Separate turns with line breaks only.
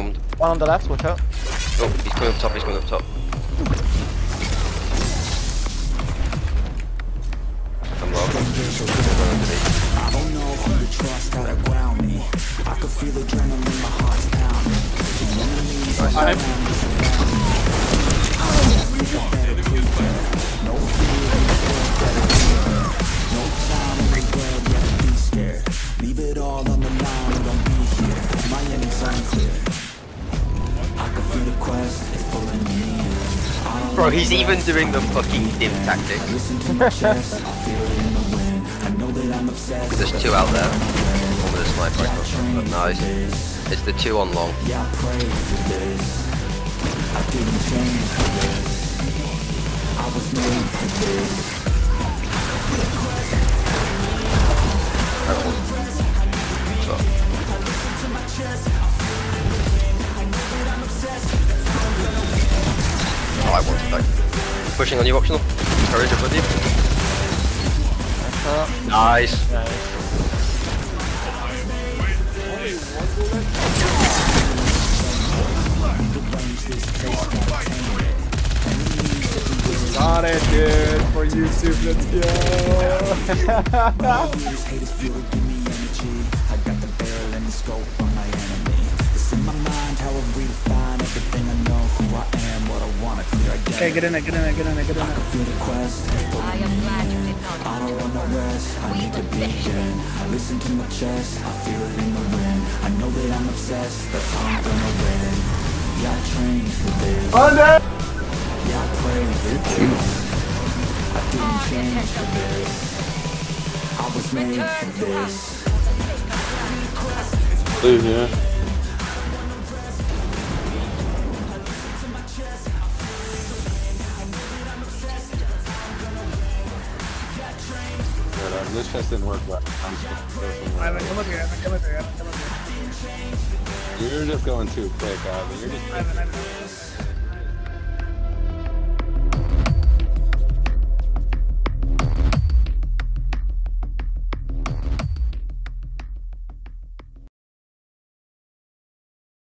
Um,
One on the left, watch out.
oh, he's coming up top, he's coming up top. I'm low.
I don't know who to trust, how to ground me. I can feel adrenaline, my heart's pounding. The enemies
Nice. Bro, he's even doing the fucking dim tactics.
Listen to my chest, I feel it in the wind. I know that I'm obsessed.
There's two out there. One with a sniper rifle. But nice. It's the two on long.
Yeah, I prayed for this. I didn't change for this. I was made for this.
Pushing on you, optional. Courage with you. Nice.
Got it, dude. For YouTube, let's go.
Okay, get in there, get in there, get in there, get in
I
there.
can feel the quest.
I am glad you did not.
I don't want no rest, I need to begin I listen to my chest, I feel it in the wind I know that I'm obsessed, that's how I'm gonna win Yeah, I trained for this Under. Yeah, I prayed for this I didn't change for this I was made for this
Please, yeah. Uh, this chest didn't work well. I'm just gonna go somewhere
Ivan,
else.
come up here, Ivan, come up here, Ivan, come up here.
You're just going too quick, Ivan. You're just
Ivan, Ivan.